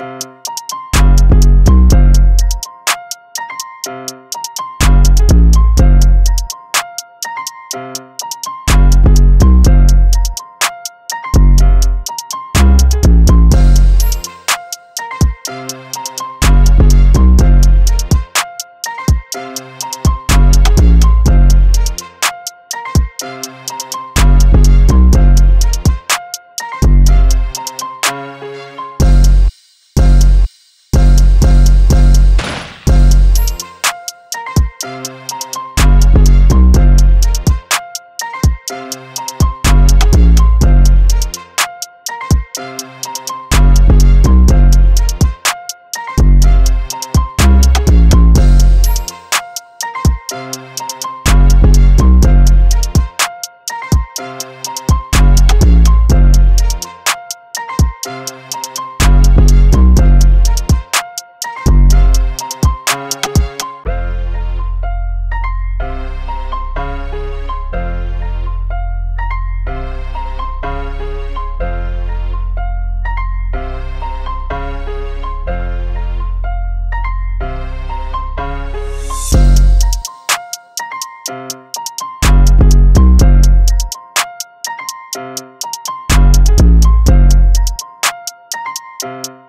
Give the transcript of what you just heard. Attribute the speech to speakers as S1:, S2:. S1: you. Thank you